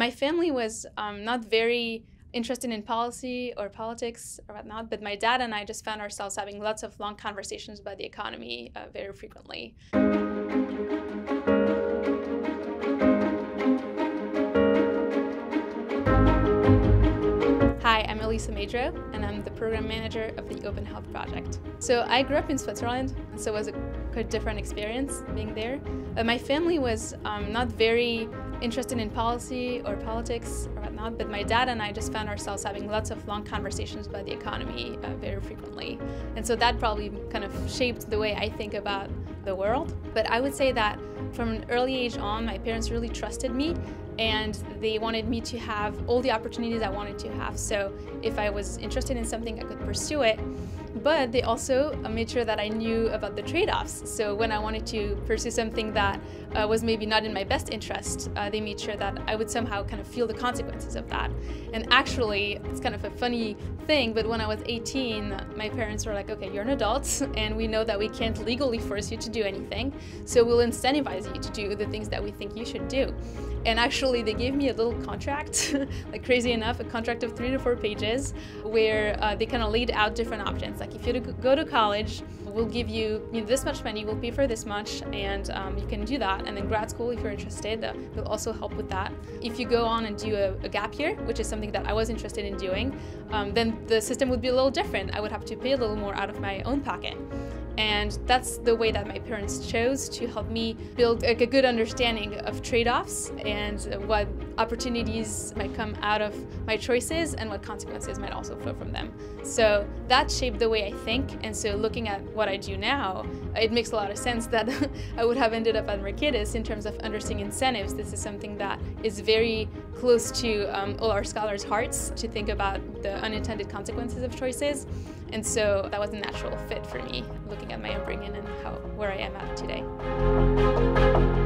My family was um, not very interested in policy or politics or whatnot, but my dad and I just found ourselves having lots of long conversations about the economy uh, very frequently. Hi, I'm Elise Amez-Droz, and I'm the program manager of the Open Health Project. So I grew up in Switzerland, and so was a quite different experience being there. Uh, my family was um, not very interested in policy or politics or whatnot, but my dad and I just found ourselves having lots of long conversations about the economy uh, very frequently. And so that probably kind of shaped the way I think about the world. But I would say that from an early age on, my parents really trusted me and they wanted me to have all the opportunities I wanted to have. So if I was interested in something, I could pursue it. But they also uh, made sure that I knew about the trade offs. So when I wanted to pursue something that uh, was maybe not in my best interest, uh, they made sure that I would somehow kind of feel the consequences of that. And actually, it's kind of a funny thing, but when I was 18, my parents were like, okay, you're an adult, and we know that we can't legally force you to do anything, so we'll incentivize you to do the things that we think you should do. And actually, they gave me a little contract, like crazy enough, a contract of three to four pages, where uh, they kind of laid out different options. Like, if you go to college, we'll give you, you know, this much money, we'll pay for this much, and um, you can do that. And then grad school, if you're interested, uh, will also help with that. If you go on and do a, a gap year, which is something that I was interested in doing, um, then the system would be a little different. I would have to pay a little more out of my own pocket. And that's the way that my parents chose to help me build a good understanding of trade offs and what opportunities might come out of my choices and what consequences might also flow from them. So that shaped the way I think. And so looking at what I do now, it makes a lot of sense that I would have ended up at Mercatus in terms of understanding incentives. This is something that is very close to um, all our scholars' hearts to think about the unintended consequences of choices. And so that was a natural fit for me, looking at my upbringing and how where I am at today.